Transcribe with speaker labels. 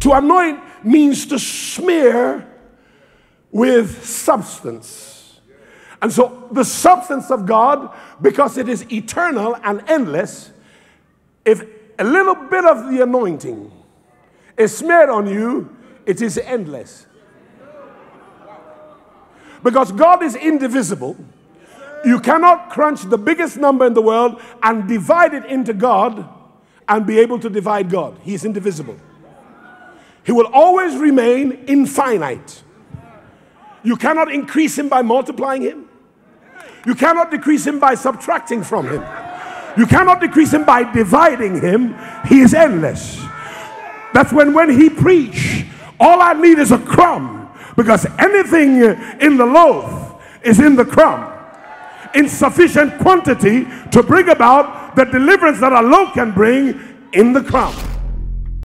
Speaker 1: To anoint means to smear with substance. And so the substance of God, because it is eternal and endless, if a little bit of the anointing is smeared on you, it is endless. Because God is indivisible. You cannot crunch the biggest number in the world and divide it into God and be able to divide God. He is indivisible. He will always remain infinite. You cannot increase him by multiplying him. You cannot decrease him by subtracting from him. You cannot decrease him by dividing him. He is endless. That's when when he preach, all I need is a crumb because anything in the loaf is in the crumb in sufficient quantity to bring about the deliverance that a loaf can bring in the crumb.